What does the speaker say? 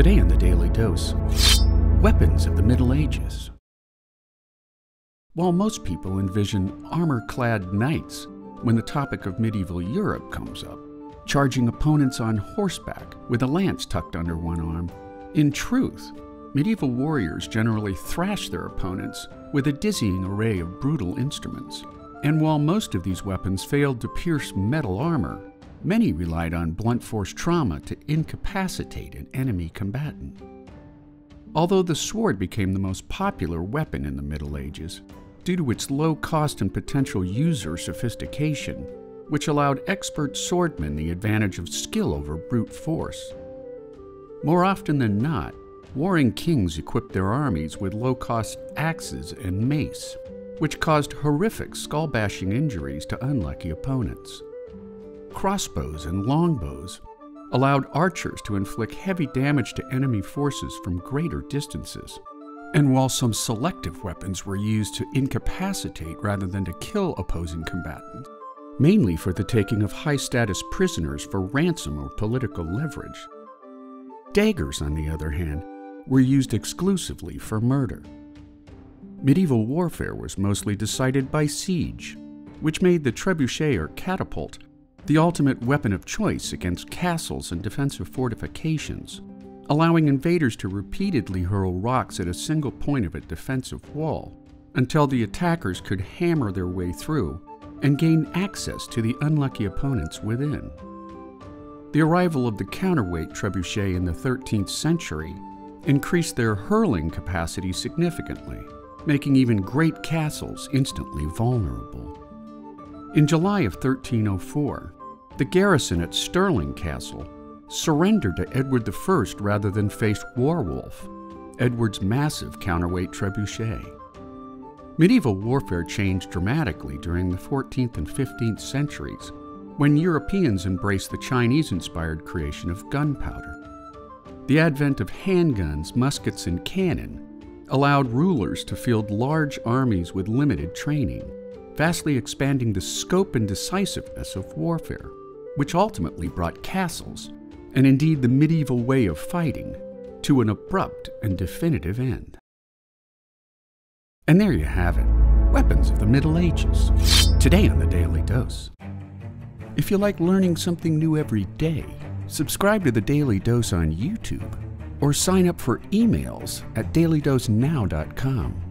Today in the Daily Dose Weapons of the Middle Ages. While most people envision armor clad knights when the topic of medieval Europe comes up, charging opponents on horseback with a lance tucked under one arm, in truth, medieval warriors generally thrashed their opponents with a dizzying array of brutal instruments. And while most of these weapons failed to pierce metal armor, Many relied on blunt force trauma to incapacitate an enemy combatant. Although the sword became the most popular weapon in the Middle Ages, due to its low cost and potential user sophistication, which allowed expert swordmen the advantage of skill over brute force. More often than not, warring kings equipped their armies with low cost axes and mace, which caused horrific skull bashing injuries to unlucky opponents crossbows, and longbows allowed archers to inflict heavy damage to enemy forces from greater distances. And while some selective weapons were used to incapacitate rather than to kill opposing combatants, mainly for the taking of high status prisoners for ransom or political leverage, daggers, on the other hand, were used exclusively for murder. Medieval warfare was mostly decided by siege, which made the trebuchet or catapult the ultimate weapon of choice against castles and defensive fortifications, allowing invaders to repeatedly hurl rocks at a single point of a defensive wall until the attackers could hammer their way through and gain access to the unlucky opponents within. The arrival of the counterweight trebuchet in the 13th century increased their hurling capacity significantly, making even great castles instantly vulnerable. In July of 1304, the garrison at Stirling Castle surrendered to Edward I rather than face Warwolf, Edward's massive counterweight trebuchet. Medieval warfare changed dramatically during the 14th and 15th centuries when Europeans embraced the Chinese inspired creation of gunpowder. The advent of handguns, muskets, and cannon allowed rulers to field large armies with limited training vastly expanding the scope and decisiveness of warfare, which ultimately brought castles, and indeed the medieval way of fighting, to an abrupt and definitive end. And there you have it weapons of the Middle Ages. Today on the Daily Dose. If you like learning something new every day, subscribe to the Daily Dose on YouTube or sign up for emails at dailydosenow.com.